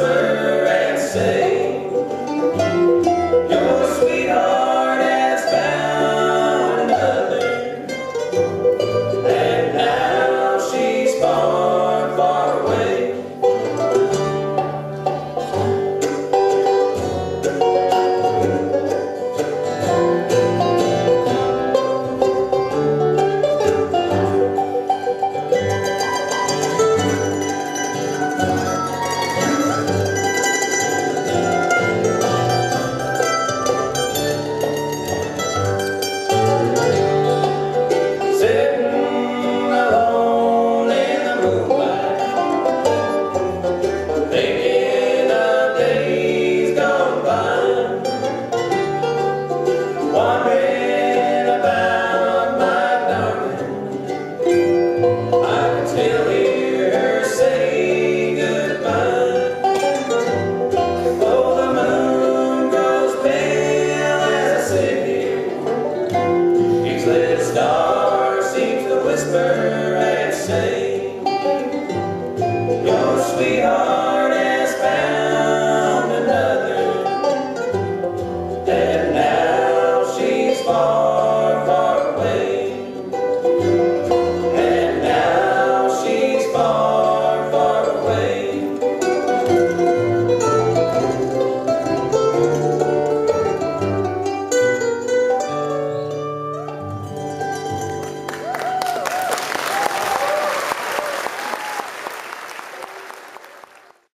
say, Oh.